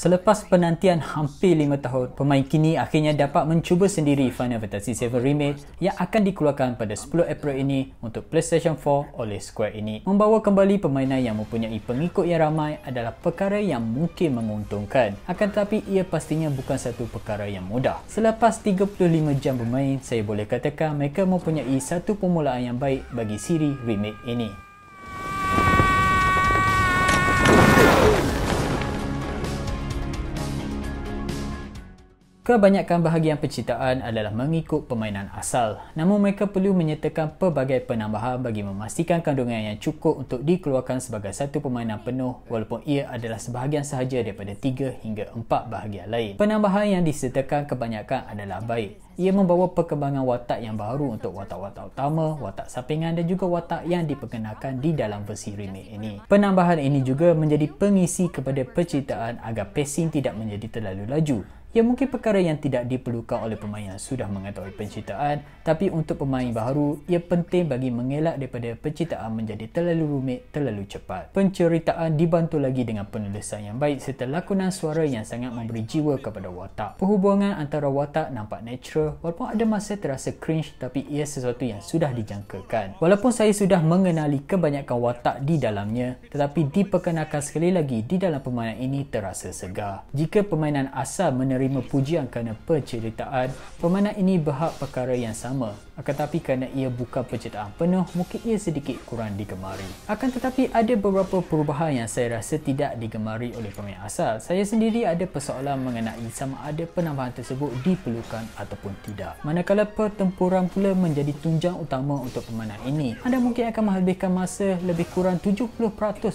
Selepas penantian hampir 5 tahun, pemain kini akhirnya dapat mencuba sendiri Final Fantasy VII Remake yang akan dikeluarkan pada 10 April ini untuk PlayStation 4 oleh Square ini. Membawa kembali permainan yang mempunyai pengikut yang ramai adalah perkara yang mungkin menguntungkan. Akan tetapi ia pastinya bukan satu perkara yang mudah. Selepas 35 jam bermain, saya boleh katakan mereka mempunyai satu permulaan yang baik bagi siri remake ini. Kebanyakan bahagian penciptaan adalah mengikut permainan asal. Namun mereka perlu menyertakan pelbagai penambahan bagi memastikan kandungan yang cukup untuk dikeluarkan sebagai satu permainan penuh walaupun ia adalah sebahagian sahaja daripada 3 hingga 4 bahagian lain. Penambahan yang disertakan kebanyakan adalah baik. Ia membawa perkembangan watak yang baru untuk watak-watak utama, watak sampingan dan juga watak yang diperkenalkan di dalam versi remake ini. Penambahan ini juga menjadi pengisi kepada penciptaan agar pacing tidak menjadi terlalu laju ia mungkin perkara yang tidak diperlukan oleh pemain yang sudah mengetahui penciptaan tapi untuk pemain baru ia penting bagi mengelak daripada penciptaan menjadi terlalu rumit terlalu cepat. Penceritaan dibantu lagi dengan penulisan yang baik serta lakonan suara yang sangat memberi jiwa kepada watak. Perhubungan antara watak nampak natural walaupun ada masa terasa cringe tapi ia sesuatu yang sudah dijangkakan. Walaupun saya sudah mengenali kebanyakan watak di dalamnya tetapi diperkenalkan sekali lagi di dalam permainan ini terasa segar. Jika permainan asal menerima menerima pujian kerana penceritaan, permainan ini berhak perkara yang sama. Akan tetapi kerana ia bukan penceritaan penuh, mungkin ia sedikit kurang digemari. Akan tetapi ada beberapa perubahan yang saya rasa tidak digemari oleh pemain asal. Saya sendiri ada persoalan mengenai sama ada penambahan tersebut diperlukan ataupun tidak. Manakala pertempuran pula menjadi tunjang utama untuk permainan ini, anda mungkin akan menghabiskan masa lebih kurang 70%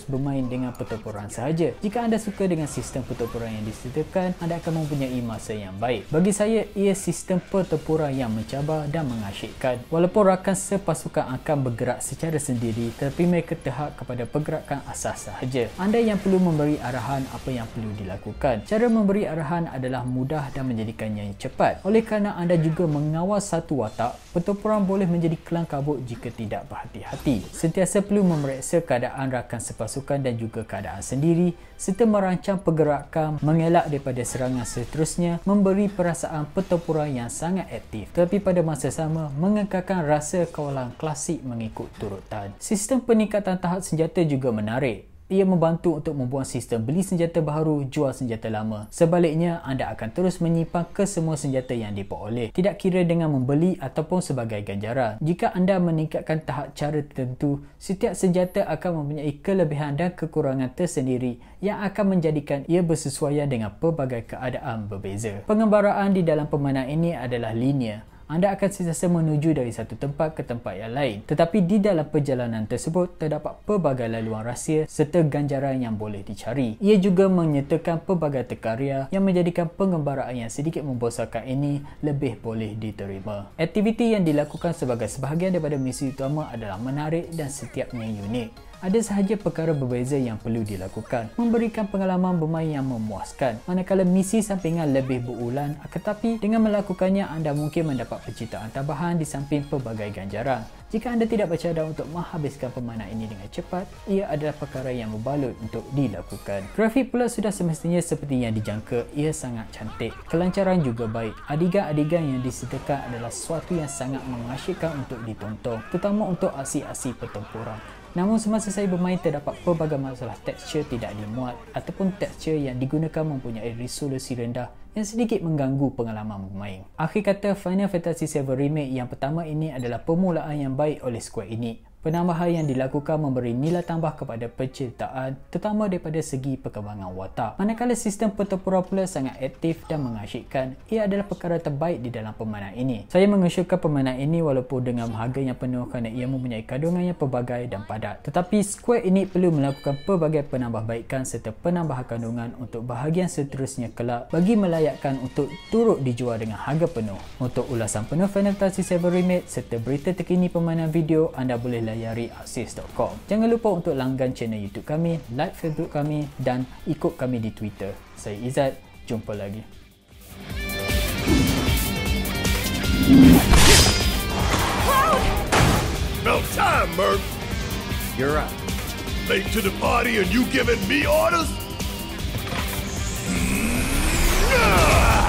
bermain dengan pertempuran sahaja. Jika anda suka dengan sistem pertempuran yang disediakan, anda akan mempunyai mempunyai masa yang baik. Bagi saya, ia sistem pertempuran yang mencabar dan mengasyikkan. Walaupun rakan sepasukan akan bergerak secara sendiri, tetapi mereka terhad kepada pergerakan asas sahaja. Anda yang perlu memberi arahan apa yang perlu dilakukan. Cara memberi arahan adalah mudah dan menjadikannya cepat. Oleh kerana anda juga mengawal satu watak, pertempuran boleh menjadi kelang kabut jika tidak berhati-hati. Sentiasa perlu memeriksa keadaan rakan sepasukan dan juga keadaan sendiri serta merancang pergerakan mengelak daripada serangan seterusnya seterusnya memberi perasaan pertempuran yang sangat aktif tetapi pada masa sama mengekalkan rasa kawalan klasik mengikut turutan. Sistem peningkatan tahap senjata juga menarik ia membantu untuk membuat sistem beli senjata baru, jual senjata lama. Sebaliknya, anda akan terus menyimpan kesemua senjata yang diperoleh. Tidak kira dengan membeli ataupun sebagai ganjaran. Jika anda meningkatkan tahap cara tertentu, setiap senjata akan mempunyai kelebihan dan kekurangan tersendiri yang akan menjadikan ia bersesuaian dengan pelbagai keadaan berbeza. Pengembaraan di dalam permainan ini adalah linear anda akan sentiasa menuju dari satu tempat ke tempat yang lain. Tetapi di dalam perjalanan tersebut, terdapat pelbagai laluan rahsia serta ganjaran yang boleh dicari. Ia juga menyertakan pelbagai tekaria yang menjadikan pengembaraan yang sedikit membosankan ini lebih boleh diterima. Aktiviti yang dilakukan sebagai sebahagian daripada misi utama adalah menarik dan setiapnya unik ada sahaja perkara berbeza yang perlu dilakukan. Memberikan pengalaman bermain yang memuaskan. Manakala misi sampingan lebih berulan tetapi dengan melakukannya anda mungkin mendapat penciptaan tambahan di samping pelbagai ganjaran. Jika anda tidak bercadar untuk menghabiskan permainan ini dengan cepat ia adalah perkara yang membalut untuk dilakukan. Grafik pula sudah semestinya seperti yang dijangka. Ia sangat cantik. Kelancaran juga baik. Adegan-adegan yang disediakan adalah sesuatu yang sangat mengasyikkan untuk ditonton terutama untuk aksi-aksi pertempuran Namun semasa saya bermain terdapat pelbagai masalah tekstur tidak dimuat ataupun tekstur yang digunakan mempunyai resolusi rendah yang sedikit mengganggu pengalaman bermain. Akhir kata Final Fantasy VII Remake yang pertama ini adalah permulaan yang baik oleh Square Enix Penambahan yang dilakukan memberi nilai tambah kepada penceritaan terutama daripada segi perkembangan watak. Manakala sistem pertempuran pula sangat aktif dan mengasyikkan, ia adalah perkara terbaik di dalam permainan ini. Saya mengesyorkan permainan ini walaupun dengan harga yang penuh kerana ia mempunyai kandungan yang pelbagai dan padat. Tetapi Square ini perlu melakukan pelbagai penambahbaikan serta penambahan kandungan untuk bahagian seterusnya kelak bagi melayakkan untuk turut dijual dengan harga penuh. Untuk ulasan penuh Final Fantasy VII Remake serta berita terkini permainan video, anda boleh layari aksis.com. Jangan lupa untuk langgan channel YouTube kami, like Facebook kami dan ikut kami di Twitter. Saya Izzat, jumpa lagi. Cloud! About time, Murph! You're up. Late to the party and you giving me orders? Mm-hmm. Ah!